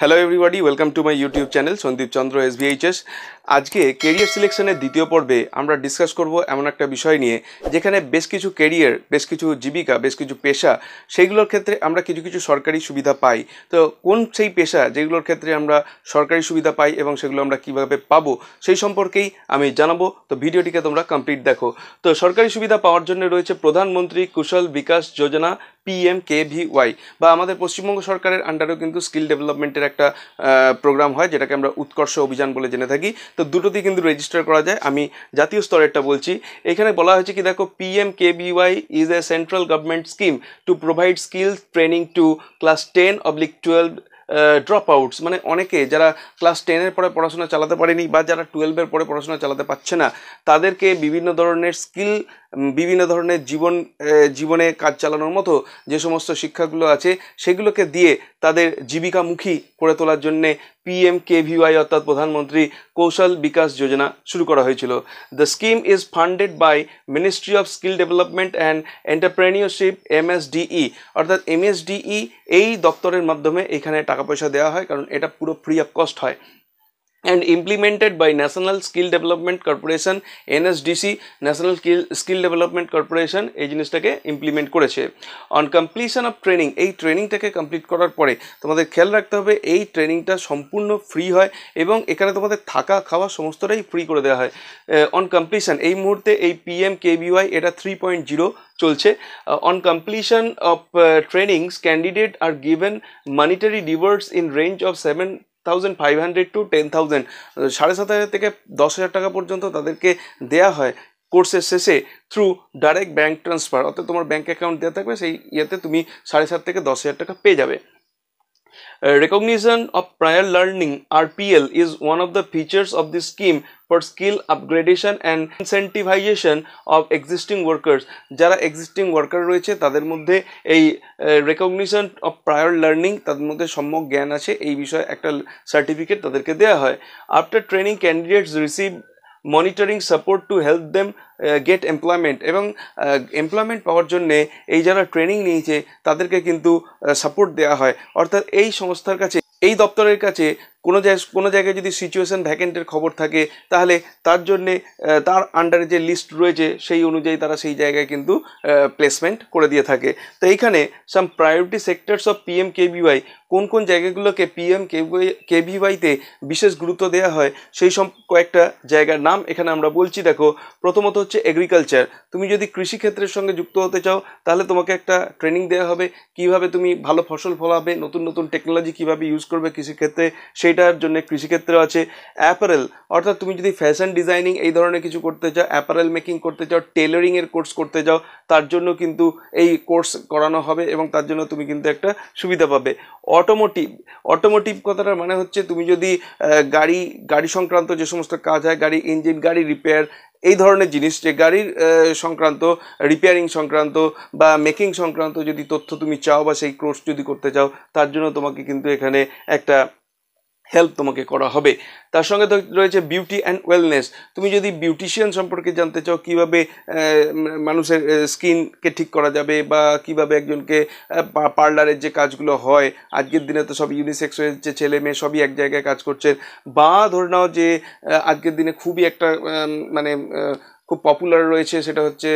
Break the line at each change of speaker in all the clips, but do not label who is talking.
Hello everybody welcome to my YouTube channel Sandip Chandra SBHS আজকে career সিলেকশনের দ্বিতীয় পর্বে আমরা ডিসকাস করব এমন একটা বিষয় নিয়ে, যেখানে বেশ কিছু কেরিয়ার বেশ কিছু জীবিকা, বেশ কিছু পেশা সেইগুলোর ক্ষেত্রে আমরা কিছু কিছু সরকারি সুবিধা পাই। তো কোন সেই পেশা যেগুলোর ক্ষেত্রে আমরা সরকারি সুবিধা পাই এবং সেগুলো আমরা কীভাবে পাবো, সেই সম্পর্কেই আমি জানাব। তো ভিডিওটিকে তোমরা কমপ্লিট দেখো। তো সরকারি সুবিধা পাওয়ার জন্য রয়েছে Pradhanmantri Kaushal Vikas Yojana PM K V Y বা আমাদের পশ্চিমবঙ্গ সরকারের আন্ডারেও কিন্তু স্কিল ডেভেলপমেন্টের একটা প্রোগ্রাম হয়, যেটাকে আমরা উৎকর্ষ অভিযান বলে জেনে থাকি। তো দুটোতেই কিন্তু রেজিস্টার করা যায়। আমি জাতীয় স্তরেরটা বলছি। এখানে বলা হয়েছে কি, দেখো PM K B Y is a central government scheme to provide skill training to class ten oblique twelve drop outs মানে অনেকে যারা ক্লাস টেনের পরে পড়াশোনা চালাতে পারেনি বা যারা টুয়েলভের পরে পড়াশোনা চালাতে পারছে না, তাদেরকে বিভিন্ন ধরনের স্কিল বিভিন্ন ধরনের জীবন জীবনে কাজ চালানোর মতো যে সমস্ত শিক্ষাগুলো আছে, সেগুলোকে দিয়ে তাদের জীবিকামুখী করে তোলার জন্যে পিএম কেভিওয়াই অর্থাৎ প্রধানমন্ত্রী কৌশল বিকাশ যোজনা শুরু করা হয়েছিল। The scheme is funded by ministry of skill development and entrepreneurship MSDE অর্থাৎ এমএসডিই এই দপ্তরের মাধ্যমে এখানে টাকা পয়সা দেওয়া হয়, কারণ এটা পুরো ফ্রি অফ কস্ট হয়। And implemented by National Skill Development Corporation NSDC National Skill Development Corporation, এই জিনিসটাকে ইমপ্লিমেন্ট করেছে। অন কমপ্লিশন অফ ট্রেনিং এই ট্রেনিংটাকে কমপ্লিট করার পরে তোমাদের খেয়াল রাখতে হবে, এই ট্রেনিংটা সম্পূর্ণ ফ্রি হয় এবং এখানে তোমাদের থাকা, খাওয়া সমস্তটাই ফ্রি করে দেওয়া হয়। অন কমপ্লিশন এই মুহূর্তে এই পিএম কেবিওয়াই এটা থ্রি পয়েন্ট জিরো চলছে। On completion of trainings candidate are given monetary rewards in range of seven thousand five hundred to ten thousand সাড়ে সাত হাজার থেকে দশ হাজার টাকা পর্যন্ত তাদেরকে দেয়া হয় কোর্সের শেষে থ্রু ডাইরেক্ট ব্যাঙ্ক ট্রান্সফার অর্থাৎ তোমার ব্যাঙ্ক অ্যাকাউন্ট দেওয়া থাকবে, সেই ইয়েতে তুমি সাড়ে সাত থেকে দশ হাজার টাকা পেয়ে যাবে। Recognition of prior learning RPL is one of the features of this scheme for skill upgradation and incentivization of existing workers যারা এক্সিস্টিং ওয়ার্কার রয়েছে তাদের মধ্যে এই রেকগনিশন অফ প্রায়র লার্নিং তাদের মধ্যে সম্যক জ্ঞান আছে এই বিষয়ে একটা সার্টিফিকেট তাদেরকে দেওয়া হয় after training candidates receive monitoring support to help them get employment এবং এমপ্লয়মেন্ট পাওয়ার জন্যে এই যারা ট্রেনিং নিয়েছে, তাদেরকে কিন্তু সাপোর্ট দেওয়া হয়। অর্থাৎ এই সংস্থার কাছে, এই দপ্তরের কাছে কোনো জায়গায় কোনো জায়গায় যদি সিচুয়েশন ভ্যাকেন্টের খবর থাকে, তাহলে তার জন্যে তার আন্ডারে যে লিস্ট রয়েছে, সেই অনুযায়ী তারা সেই জায়গায় কিন্তু প্লেসমেন্ট করে দিয়ে থাকে। তো এইখানে some priority sectors of PM KBY কোন কোন জায়গাগুলোকে পি পিএম কেভিওয়াইতে বিশেষ গুরুত্ব দেওয়া হয়, সেই সব কয়েকটা জায়গার নাম এখানে আমরা বলছি। দেখো, প্রথমত হচ্ছে এগ্রিকালচার তুমি যদি কৃষিক্ষেত্রের সঙ্গে যুক্ত হতে চাও, তাহলে তোমাকে একটা ট্রেনিং দেওয়া হবে। কীভাবে তুমি ভালো ফসল ফলাবে, নতুন নতুন টেকনোলজি কীভাবে ইউজ করবে কৃষিক্ষেত্রে সেইটার জন্য কৃষিক্ষেত্রে আছে অ্যাপারেল। অর্থাৎ তুমি যদি ফ্যাশন ডিজাইনিং এই ধরনের কিছু করতে চাও, অ্যাপারেল মেকিং করতে চাও টেলারিংয়ের কোর্স করতে চাও, তার জন্য কিন্তু এই কোর্স করানো হবে এবং তার জন্য তুমি কিন্তু একটা সুবিধা পাবে। অটোমোটিভ। অটোমোটিভ কথাটার মানে হচ্ছে তুমি যদি গাড়ি গাড়ি সংক্রান্ত যে সমস্ত কাজ হয়, গাড়ি ইঞ্জিন, গাড়ি রিপেয়ার, এই ধরনের জিনিস, যে গাড়ির সংক্রান্ত, রিপেয়ারিং সংক্রান্ত বা মেকিং সংক্রান্ত যদি তথ্য তুমি চাও বা সেই কোর্স যদি করতে চাও, তার জন্য তোমাকে কিন্তু এখানে একটা হেল্প তোমাকে করা হবে। তার সঙ্গে রয়েছে বিউটি অ্যান্ড ওয়েলনেস তুমি যদি বিউটিশিয়ান সম্পর্কে জানতে চাও, কীভাবে মানুষের স্কিনকে ঠিক করা যাবে বা কীভাবে একজনকে পার্লারের যে কাজগুলো হয়, আজকের দিনে তো সব ইউনিসেক্স হয়েছে, ছেলে মেয়ে সবই এক জায়গায় কাজ করছেন বা ধরে নাও যে আজকের দিনে খুবই একটা মানে খুব পপুলার রয়েছে, সেটা হচ্ছে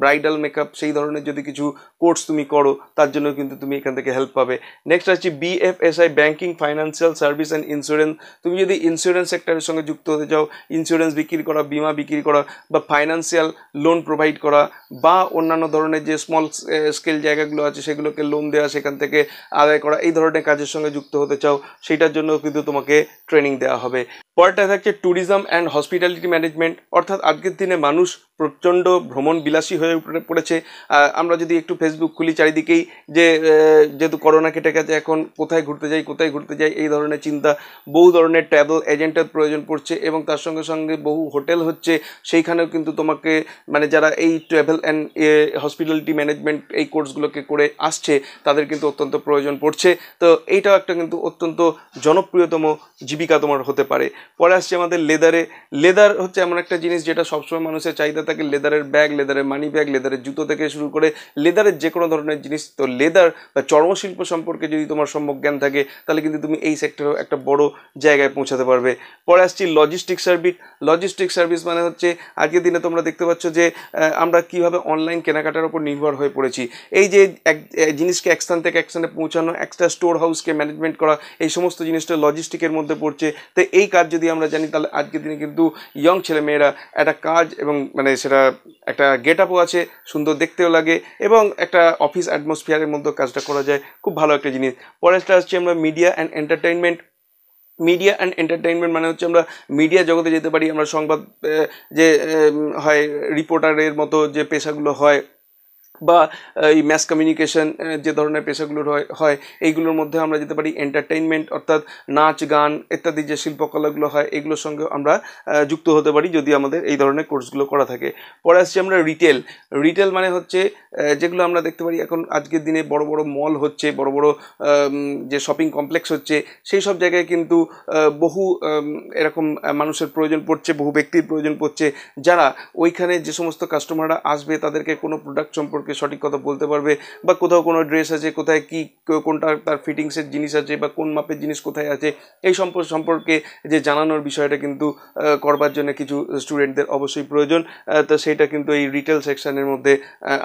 ব্রাইডাল মেকআপ সেই ধরনের যদি কিছু কোর্স তুমি করো, তার জন্য কিন্তু তুমি এখান থেকে হেল্প পাবে। নেক্সট আছে BFSI banking financial service and insurance তুমি যদি ইন্স্যুরেন্স সেক্টরের সঙ্গে যুক্ত হতে চাও ইন্স্যুরেন্স বিক্রি করা, বিমা বিক্রি করা বা ফাইন্যান্সিয়াল লোন প্রোভাইড করা বা অন্যান্য ধরনের যে স্মল স্কেল জায়গাগুলো আছে, সেগুলোকে লোন দেওয়া সেখান থেকে আদায় করা, এই ধরনের কাজের সঙ্গে যুক্ত হতে চাও, সেটার জন্য কিন্তু তোমাকে ট্রেনিং দেওয়া হবে। পরেরটা থাকছে ট্যুরিজম অ্যান্ড হসপিটালিটি ম্যানেজমেন্ট অর্থাৎ আজকের দিনে মানুষ প্রচণ্ড ভ্রমণ বিলাসী হয়ে পড়েছে। আমরা যদি একটু ফেসবুক খুলি চারিদিকেই যে যেহেতু করোনা কেটে গেছে, এখন কোথায় ঘুরতে যাই, কোথায় ঘুরতে যাই, এই ধরনের চিন্তা বহু ধরনের ট্রাভেল এজেন্টের প্রয়োজন পড়ছে এবং তার সঙ্গে সঙ্গে বহু হোটেল হচ্ছে। সেইখানেও কিন্তু তোমাকে মানে যারা এই ট্রাভেল অ্যান্ড হসপিটালিটি ম্যানেজমেন্ট এই কোর্সগুলোকে করে আসছে, তাদের কিন্তু অত্যন্ত প্রয়োজন পড়ছে। তো এইটাও একটা কিন্তু অত্যন্ত জনপ্রিয়তম জীবিকা তোমার হতে পারে। পরে আসছে আমাদের লেদারে লেদার হচ্ছে এমন একটা জিনিস যেটা সবসময় সময় মানুষের চাহিদা থাকে লেদারের ব্যাগ, লেদারের মানি ব্যাগ লেদারের জুতো থেকে শুরু করে লেদারের যে কোনো ধরনের জিনিস। তো লেদার বা চর্মশিল্প সম্পর্কে যদি তোমার সম্যক জ্ঞান থাকে, তাহলে কিন্তু তুমি এই সেক্টরেও একটা বড় জায়গায় পৌঁছাতে পারবে। পরে আসছি লজিস্টিক সার্ভিস লজিস্টিক সার্ভিস মানে হচ্ছে, আজকের দিনে তোমরা দেখতে পাচ্ছ যে আমরা কীভাবে অনলাইন কেনাকাটার উপর নির্ভর হয়ে পড়েছি। এই যে এক জিনিসকে এক স্থান থেকে এক স্থানে পৌঁছানো একটা স্টোর হাউসকে ম্যানেজমেন্ট করা, এই সমস্ত জিনিসটা লজিস্টিকের মধ্যে পড়ছে। তো এই কাজ যদি আমরা জানি, তাহলে আজকের দিনে কিন্তু ইয়ং ছেলেমেয়েরা একটা কাজ এবং মানে সেটা একটা গেট আপও আছে, সুন্দর দেখতেও লাগে এবং একটা অফিস অ্যাটমসফিয়ারের মধ্যে কাজটা করা যায়। খুব ভালো একটা জিনিস। পরেরটা আসছে আমরা media and entertainment media and entertainment মানে হচ্ছে আমরা মিডিয়া জগতে যেতে পারি, আমরা সংবাদ যে হয় রিপোর্টারের মতো যে পেশাগুলো হয় বা এই ম্যাস কমিউনিকেশন যে ধরনের পেশাগুলোর হয় এইগুলোর মধ্যে আমরা যেতে পারি এন্টারটেইনমেন্ট অর্থাৎ নাচ, গান ইত্যাদি যে শিল্পকলাগুলো হয়, এগুলোর সঙ্গে আমরা যুক্ত হতে পারি যদি আমাদের এই ধরনের কোর্সগুলো করা থাকে। পরে আসছি আমরা রিটেল রিটেল মানে হচ্ছে যেগুলো আমরা দেখতে পারি এখন আজকের দিনে বড় বড় মল হচ্ছে, বড় বড় যে শপিং কমপ্লেক্স হচ্ছে, সেই সব জায়গায় কিন্তু বহু এরকম মানুষের প্রয়োজন পড়ছে, বহু ব্যক্তির প্রয়োজন পড়ছে, যারা ওইখানে যে সমস্ত কাস্টমাররা আসবে, তাদেরকে কোনো প্রোডাক্ট সম্পর্কে সম্পর্কে সঠিক কথা বলতে পারবে বা কোথাও কোনো ড্রেস আছে, কোথায় কি কোনটা তার ফিটিংসের জিনিস আছে বা কোন মাপের জিনিস কোথায় আছে, এই সম্পর্কে যে জানানোর বিষয়টা কিন্তু করবার জন্য কিছু স্টুডেন্টদের অবশ্যই প্রয়োজন। তো সেটা কিন্তু এই রিটেল সেকশনের মধ্যে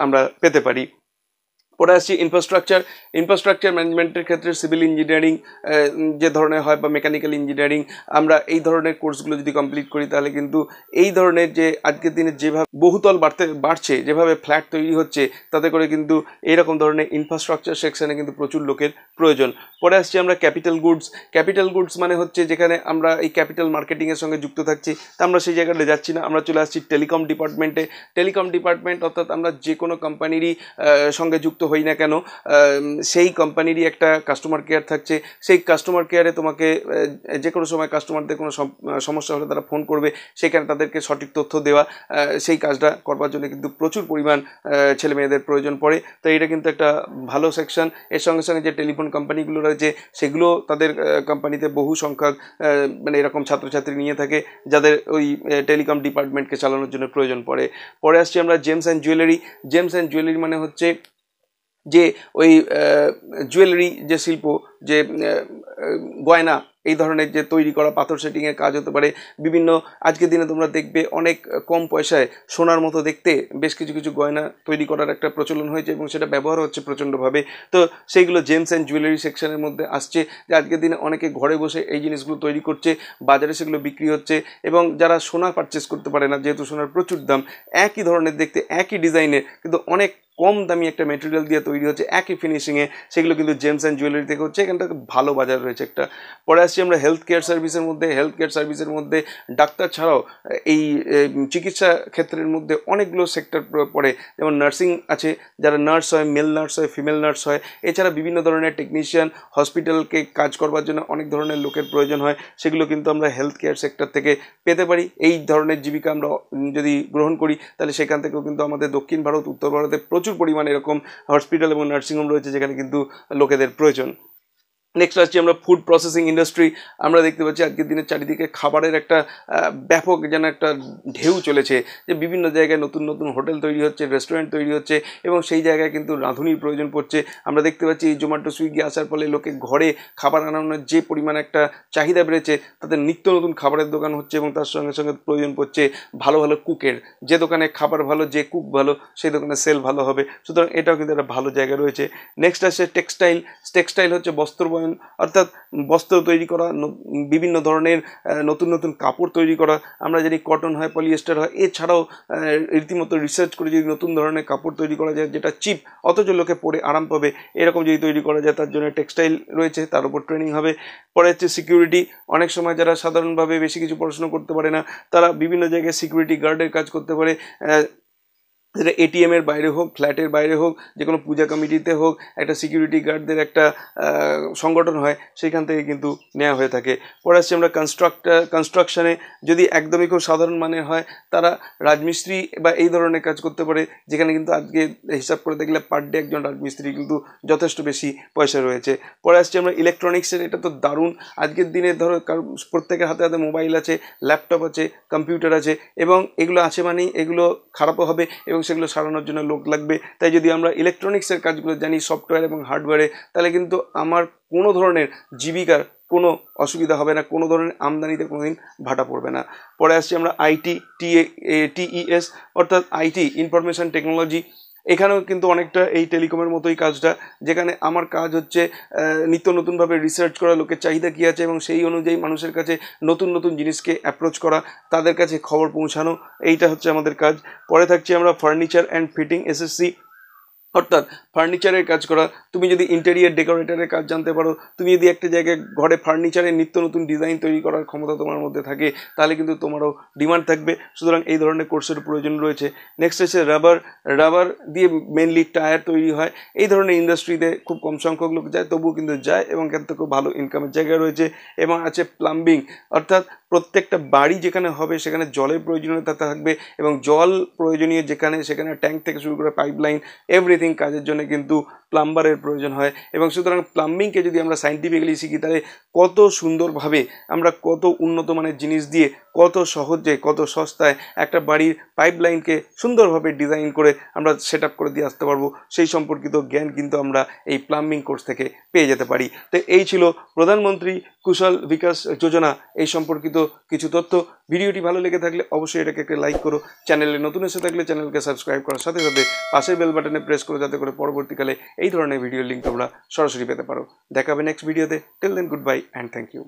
আমরা পেতে পারি। পরে আসছি ইনফ্রাস্ট্রাকচার ইনফ্রাস্ট্রাকচার ম্যানেজমেন্টের ক্ষেত্রে সিভিল ইঞ্জিনিয়ারিং যে ধরনের হয় বা মেকানিক্যাল ইঞ্জিনিয়ারিং আমরা এই ধরনের কোর্সগুলো যদি কমপ্লিট করি তাহলে কিন্তু এই ধরনের যে আজকের দিনে যেভাবে বহুতল বাড়তে, বাড়ছে, যেভাবে ফ্ল্যাট তৈরি হচ্ছে, তাতে করে কিন্তু এইরকম ধরনের ইনফ্রাস্ট্রাকচার সেকশানে কিন্তু প্রচুর লোকের প্রয়োজন। পরে আসছি আমরা ক্যাপিটাল গুডস ক্যাপিটাল গুডস মানে হচ্ছে যেখানে আমরা এই ক্যাপিটাল মার্কেটিংয়ের সঙ্গে যুক্ত থাকছি। তা আমরা সেই জায়গাটা যাচ্ছি না, আমরা চলে আসছি টেলিকম ডিপার্টমেন্টে টেলিকম ডিপার্টমেন্ট অর্থাৎ আমরা যে কোনো কোম্পানিরই সঙ্গে যুক্ত হই না কেন সেই কোম্পানিরই একটা কাস্টমার কেয়ার থাকছে। সেই কাস্টমার কেয়ারে তোমাকে যে কোনো সময় কাস্টমারদের কোনো সমস্যা হলে তারা ফোন করবে, সেখানে তাদেরকে সঠিক তথ্য দেওয়া সেই কাজটা করবার জন্য কিন্তু প্রচুর পরিমাণ ছেলে মেয়েদের প্রয়োজন পড়ে। তো এটা কিন্তু একটা ভালো সেকশন এর সঙ্গে সঙ্গে যে টেলিফোন কোম্পানিগুলো রয়েছে, সেগুলো তাদের কোম্পানিতে বহু সংখ্যক মানে এরকম ছাত্রছাত্রী নিয়ে থাকে, যাদের ওই টেলিকম ডিপার্টমেন্টকে চালানোর জন্য প্রয়োজন পড়ে। পরে আসছি আমরা gems and jewellery gems and jewellery মানে হচ্ছে যে ওই জুয়েলারি যে শিল্প যে গয়না, এই ধরনের যে তৈরি করা পাথর সেটিংয়ের কাজ হতে পারে। বিভিন্ন, আজকের দিনে তোমরা দেখবে অনেক কম পয়সায় সোনার মতো দেখতে বেশ কিছু কিছু গয়না তৈরি করার একটা প্রচলন হয়েছে এবং সেটা ব্যবহার হচ্ছে প্রচণ্ডভাবে। তো সেইগুলো জেমস অ্যান্ড জুয়েলারি সেকশনের মধ্যে আসছে, যে আজকের দিনে অনেকে ঘরে বসে এই জিনিসগুলো তৈরি করছে, বাজারে সেগুলো বিক্রি হচ্ছে এবং যারা সোনা পারচেস করতে পারে না, যেহেতু সোনার প্রচুর দাম, একই ধরনের দেখতে, একই ডিজাইনের কিন্তু অনেক কম দামি একটা মেটেরিয়াল দিয়ে তৈরি হচ্ছে, একই ফিনিশিংয়ে সেগুলো কিন্তু জেমস অ্যান্ড জুয়েলারি থেকে হচ্ছে এখানটা ভালো বাজার রয়েছে। একটা পরে আসছি আমরা হেলথ কেয়ার সার্ভিসের মধ্যে। হেলথ কেয়ার সার্ভিসের মধ্যে ডাক্তার ছাড়াও এই চিকিৎসা ক্ষেত্রের মধ্যে অনেকগুলো সেক্টর পড়ে। যেমন নার্সিং আছে, যারা নার্স হয় মেল নার্স হয় ফিমেল নার্স হয়। এছাড়া বিভিন্ন ধরনের টেকনিশিয়ান হসপিটালকে কাজ করবার জন্য অনেক ধরনের লোকের প্রয়োজন হয়। সেগুলো কিন্তু আমরা হেলথ কেয়ার সেক্টর থেকে পেতে পারি। এই ধরনের জীবিকা আমরা যদি গ্রহণ করি, তাহলে সেখান থেকেও কিন্তু আমাদের দক্ষিণ ভারত, উত্তর ভারতে প্রচুর পরিমাণে এরকম হসপিটাল এবং নার্সিংহোম রয়েছে, যেখানে কিন্তু লোকেদের প্রয়োজন। নেক্সট আসছি আমরা ফুড প্রসেসিং ইন্ডাস্ট্রি আমরা দেখতে পাচ্ছি আজকের দিনের চারিদিকে খাবারের একটা ব্যাপক যেন একটা ঢেউ চলেছে, যে বিভিন্ন জায়গায় নতুন নতুন হোটেল তৈরি হচ্ছে রেস্টুরেন্ট তৈরি হচ্ছে এবং সেই জায়গায় কিন্তু রাঁধুনির প্রয়োজন পড়ছে। আমরা দেখতে পাচ্ছি এই জোম্যাটো সুইগি আসার ফলে লোকে ঘরে খাবার আনানোর যে পরিমাণ একটা চাহিদা বেড়েছে তাদের নিত্য নতুন খাবারের দোকান হচ্ছে এবং তার সঙ্গে সঙ্গে প্রয়োজন পড়ছে ভালো ভালো কুকের যে দোকানে খাবার ভালো, যে কুক ভালো, সেই দোকানে সেল ভালো হবে। সুতরাং এটাও কিন্তু একটা ভালো জায়গা রয়েছে। নেক্সট আসছে টেক্সটাইল টেক্সটাইল হচ্ছে বস্ত্র বয়ন অর্থাৎ বস্ত্র তৈরি করা বিভিন্ন ধরনের নতুন নতুন কাপড় তৈরি করা, আমরা জানি কটন হয়, পলিয়েস্টার হয়, এছাড়াও রীতিমতো রিসার্চ করে যদি নতুন ধরনের কাপড় তৈরি করা যায়, যেটা চিপ অথচ লোকে পরে আরাম পাবে, এরকম যদি তৈরি করা যায়, তার জন্য টেক্সটাইল রয়েছে, তার উপর ট্রেনিং হবে। পরে হচ্ছে সিকিউরিটি অনেক সময় যারা সাধারণভাবে বেশি কিছু পড়াশোনা করতে পারে না, তারা বিভিন্ন জায়গায় সিকিউরিটি গার্ডের কাজ করতে পারে যেটা এটিএম এর বাইরে হোক ফ্ল্যাটের বাইরে হোক, যে কোনো পূজা কমিটিতে হোক, একটা সিকিউরিটি গার্ডদের একটা সংগঠন হয় সেখান থেকে কিন্তু নেওয়া হয়ে থাকে। পরে আসছে আমরা কনস্ট্রাক্টার কনস্ট্রাকশানে যদি একদমই খুব সাধারণ মানের হয়, তারা রাজমিস্ত্রি বা এই ধরনের কাজ করতে পারে, যেখানে কিন্তু আজকে হিসাব করে দেখলে পার ডে একজন রাজমিস্ত্রি কিন্তু যথেষ্ট বেশি পয়সা রয়েছে। পরে আসছে আমরা ইলেকট্রনিক্সের এটা তো দারুণ। আজকের দিনে ধরো কারও, প্রত্যেকের হাতে হাতে মোবাইল আছে ল্যাপটপ আছে কম্পিউটার আছে, এবং এগুলো আছে মানেই এগুলো খারাপও হবে, এবং সেগুলো সারানোর জন্য লোক লাগবে। তাই যদি আমরা ইলেকট্রনিক্সের কাজগুলো জানি সফটওয়্যার এবং হার্ডওয়্যারে তাহলে কিন্তু আমার কোনো ধরনের জীবিকার কোনো অসুবিধা হবে না, কোনো ধরনের আমদানিতে কোনো দিন ভাটা পড়বে না। পরে আসছি আমরা আইটি টিএ টিইএস অর্থাৎ আইটি ইনফরমেশান টেকনোলজি এখানেও কিন্তু অনেকটা এই টেলিকমের মতোই কাজটা, যেখানে আমার কাজ হচ্ছে নিত্য নতুনভাবে রিসার্চ করা, লোকের চাহিদা কী আছে এবং সেই অনুযায়ী মানুষের কাছে নতুন নতুন জিনিসকে অ্যাপ্রোচ করা, তাদের কাছে খবর পৌঁছানো, এইটা হচ্ছে আমাদের কাজ। পরে থাকছি আমরা ফার্নিচার অ্যান্ড ফিটিং এসএসসি অর্থাৎ ফার্নিচারের কাজ করা, তুমি যদি ইন্টেরিয়ার ডেকোরেটরের কাজ জানতে পারো, তুমি যদি একটা জায়গায় ঘরে ফার্নিচারের নিত্য নতুন ডিজাইন তৈরি করার ক্ষমতা তোমার মধ্যে থাকে, তাহলে কিন্তু তোমারও ডিমান্ড থাকবে। সুতরাং এই ধরনের কোর্সের প্রয়োজন রয়েছে। নেক্সট হচ্ছে রাবার রাবার দিয়ে মেনলি টায়ার তৈরি হয়। এই ধরনের ইন্ডাস্ট্রিতে খুব কম সংখ্যক লোক যায়, তবুও কিন্তু যায় এবং থেকে খুব ভালো ইনকামের জায়গা রয়েছে এবং আছে প্লাম্বিং অর্থাৎ প্রত্যেকটা বাড়ি যেখানে হবে, সেখানে জলের প্রয়োজনীয়তা থাকবে এবং জল প্রয়োজনীয় যেখানে, সেখানে ট্যাঙ্ক থেকে শুরু করে পাইপলাইন এভরিথিং কাজের জন্য কিন্তু প্লাম্বারের প্রয়োজন হয়। এবং সুতরাং প্লাম্বিংকে যদি আমরা সাইন্টিফিক্যালি শিখি, তাহলে কত সুন্দরভাবে আমরা কত উন্নত মানের জিনিস দিয়ে কত সহজে, কত সস্তায় একটা বাড়ির পাইপলাইনকে সুন্দরভাবে ডিজাইন করে আমরা সেট করে দিয়ে আসতে পারব। সেই সম্পর্কিত জ্ঞান কিন্তু আমরা এই প্লাম্বিং কোর্স থেকে পেয়ে যেতে পারি। তো এই ছিল প্রধানমন্ত্রী কুশল বিকাশ যোজনা। এই সম্পর্কিত কিছু তথ্য। ভিডিওটি ভালো লেগে থাকলে অবশ্যই এটাকে একটা লাইক করো। চ্যানেলে নতুন এসে থাকলে চ্যানেলকে সাবস্ক্রাইব করার সাথে সাথে পাশের বেল বাটনে প্রেস করো যাতে করে পরবর্তীকালে এই ধরনের ভিডিও লিঙ্ক তোমরা সরাসরি পেতে পারো। দেখাবে নেক্সট ভিডিওতে till then goodbye and thank you